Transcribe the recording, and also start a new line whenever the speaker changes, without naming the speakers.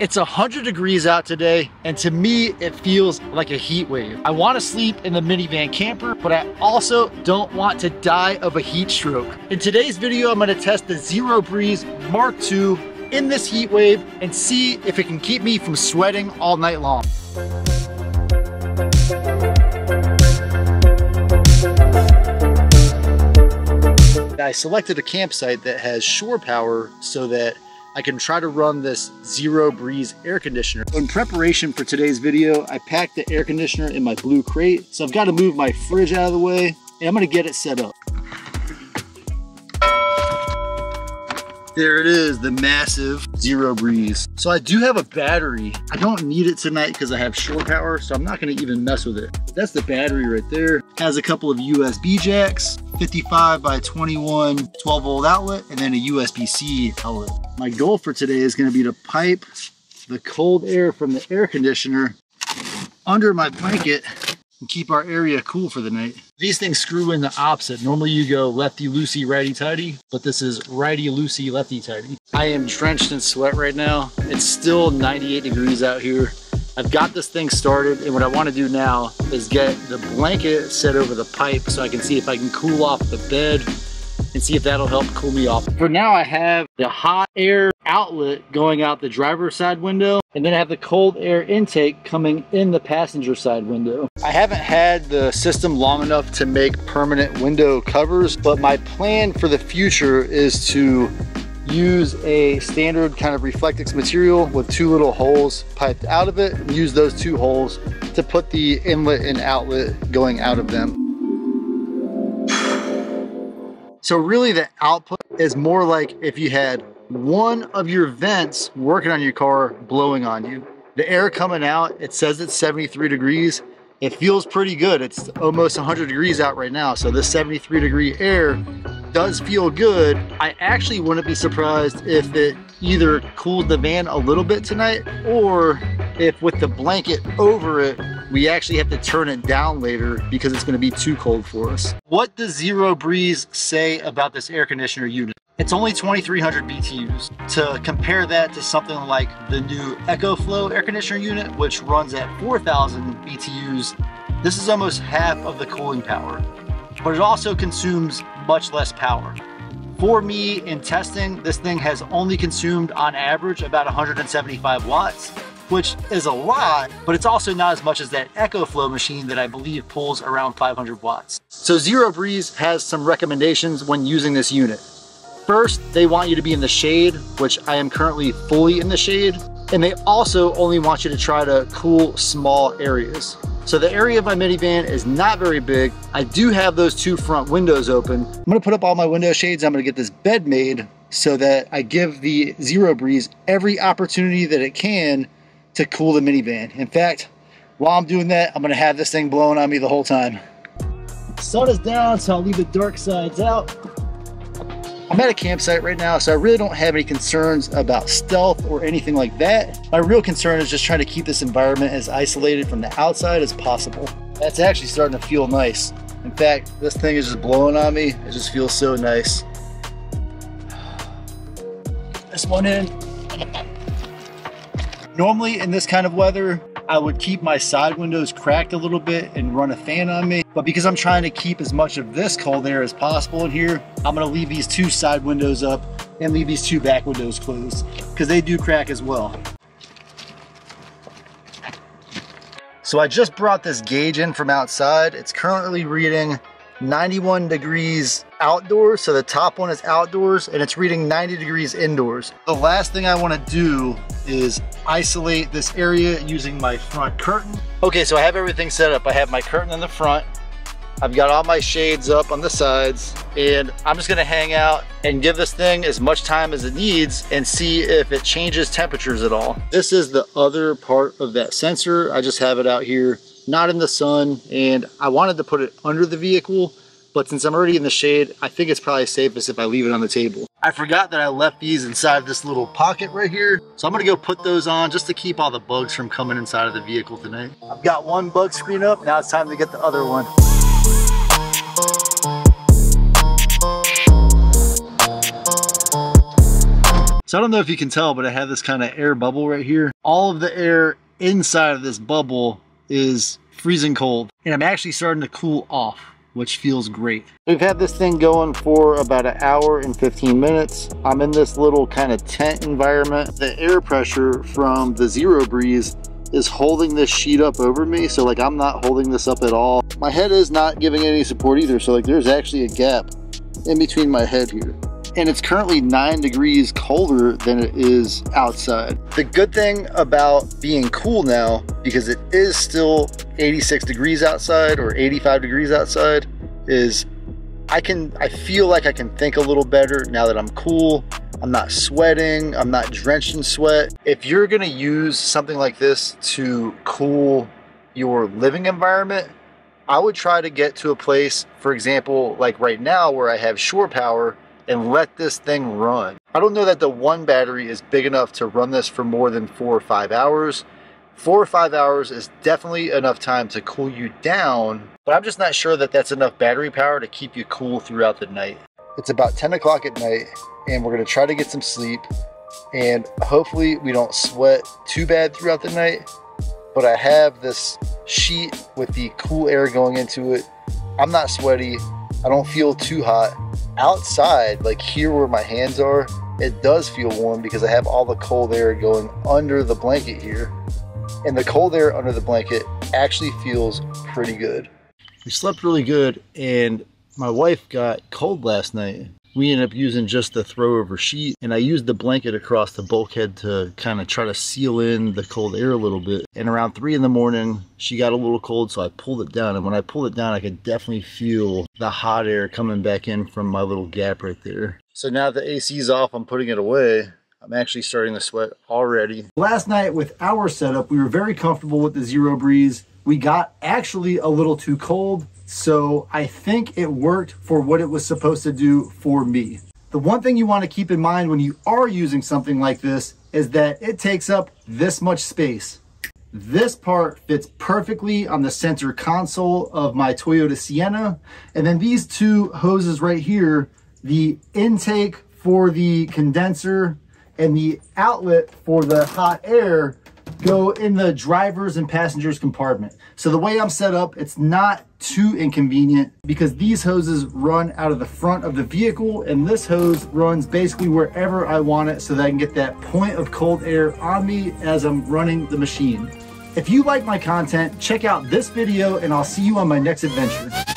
It's 100 degrees out today, and to me, it feels like a heat wave. I wanna sleep in the minivan camper, but I also don't want to die of a heat stroke. In today's video, I'm gonna test the Zero Breeze Mark II in this heat wave and see if it can keep me from sweating all night long. I selected a campsite that has shore power so that I can try to run this Zero Breeze air conditioner. In preparation for today's video, I packed the air conditioner in my blue crate. So I've got to move my fridge out of the way and I'm gonna get it set up. There it is, the massive Zero Breeze. So I do have a battery. I don't need it tonight because I have shore power, so I'm not gonna even mess with it. That's the battery right there. Has a couple of USB jacks, 55 by 21 12 volt outlet, and then a USB-C outlet. My goal for today is gonna be to pipe the cold air from the air conditioner under my blanket and keep our area cool for the night. These things screw in the opposite. Normally you go lefty loosey, righty tighty, but this is righty loosey, lefty tighty. I am drenched in sweat right now. It's still 98 degrees out here. I've got this thing started and what I want to do now is get the blanket set over the pipe so I can see if I can cool off the bed and see if that'll help cool me off. For now, I have the hot air outlet going out the driver's side window, and then I have the cold air intake coming in the passenger side window. I haven't had the system long enough to make permanent window covers, but my plan for the future is to use a standard kind of Reflectix material with two little holes piped out of it use those two holes to put the inlet and outlet going out of them. So really the output is more like if you had one of your vents working on your car blowing on you. The air coming out, it says it's 73 degrees. It feels pretty good. It's almost 100 degrees out right now. So this 73 degree air does feel good. I actually wouldn't be surprised if it either cooled the van a little bit tonight or if with the blanket over it, we actually have to turn it down later because it's gonna be too cold for us. What does Zero Breeze say about this air conditioner unit? It's only 2300 BTUs. To compare that to something like the new EcoFlow air conditioner unit, which runs at 4000 BTUs, this is almost half of the cooling power, but it also consumes much less power. For me in testing, this thing has only consumed on average about 175 watts, which is a lot, but it's also not as much as that EcoFlow machine that I believe pulls around 500 watts. So Zero Breeze has some recommendations when using this unit. First, they want you to be in the shade, which I am currently fully in the shade. And they also only want you to try to cool small areas. So the area of my minivan is not very big. I do have those two front windows open. I'm gonna put up all my window shades. I'm gonna get this bed made so that I give the Zero Breeze every opportunity that it can to cool the minivan. In fact, while I'm doing that, I'm gonna have this thing blowing on me the whole time. Sun is down, so I'll leave the dark sides out. I'm at a campsite right now, so I really don't have any concerns about stealth or anything like that. My real concern is just trying to keep this environment as isolated from the outside as possible. That's actually starting to feel nice. In fact, this thing is just blowing on me. It just feels so nice. This one in. Normally in this kind of weather, I would keep my side windows cracked a little bit and run a fan on me. But because I'm trying to keep as much of this cold air as possible in here, I'm gonna leave these two side windows up and leave these two back windows closed because they do crack as well. So I just brought this gauge in from outside. It's currently reading 91 degrees outdoors. So the top one is outdoors and it's reading 90 degrees indoors. The last thing I wanna do is isolate this area using my front curtain. Okay, so I have everything set up. I have my curtain in the front. I've got all my shades up on the sides and I'm just gonna hang out and give this thing as much time as it needs and see if it changes temperatures at all. This is the other part of that sensor. I just have it out here not in the sun, and I wanted to put it under the vehicle, but since I'm already in the shade, I think it's probably safest if I leave it on the table. I forgot that I left these inside this little pocket right here, so I'm gonna go put those on just to keep all the bugs from coming inside of the vehicle tonight. I've got one bug screen up, now it's time to get the other one. So I don't know if you can tell, but I have this kind of air bubble right here. All of the air inside of this bubble is freezing cold and I'm actually starting to cool off which feels great. We've had this thing going for about an hour and 15 minutes. I'm in this little kind of tent environment. The air pressure from the Zero Breeze is holding this sheet up over me. So like I'm not holding this up at all. My head is not giving any support either. So like there's actually a gap in between my head here and it's currently nine degrees colder than it is outside. The good thing about being cool now, because it is still 86 degrees outside or 85 degrees outside, is I can, I feel like I can think a little better now that I'm cool. I'm not sweating, I'm not drenched in sweat. If you're gonna use something like this to cool your living environment, I would try to get to a place, for example, like right now where I have shore power, and let this thing run. I don't know that the one battery is big enough to run this for more than four or five hours. Four or five hours is definitely enough time to cool you down, but I'm just not sure that that's enough battery power to keep you cool throughout the night. It's about 10 o'clock at night and we're gonna try to get some sleep and hopefully we don't sweat too bad throughout the night, but I have this sheet with the cool air going into it. I'm not sweaty, I don't feel too hot, outside, like here where my hands are, it does feel warm because I have all the cold air going under the blanket here. And the cold air under the blanket actually feels pretty good. We slept really good and my wife got cold last night we ended up using just the throw over sheet and I used the blanket across the bulkhead to kind of try to seal in the cold air a little bit. And around three in the morning, she got a little cold, so I pulled it down. And when I pulled it down, I could definitely feel the hot air coming back in from my little gap right there. So now the AC's off, I'm putting it away. I'm actually starting to sweat already. Last night with our setup, we were very comfortable with the Zero Breeze. We got actually a little too cold so I think it worked for what it was supposed to do for me. The one thing you want to keep in mind when you are using something like this is that it takes up this much space. This part fits perfectly on the center console of my Toyota Sienna. And then these two hoses right here, the intake for the condenser and the outlet for the hot air go in the driver's and passenger's compartment. So the way I'm set up, it's not too inconvenient because these hoses run out of the front of the vehicle and this hose runs basically wherever I want it so that I can get that point of cold air on me as I'm running the machine. If you like my content, check out this video and I'll see you on my next adventure.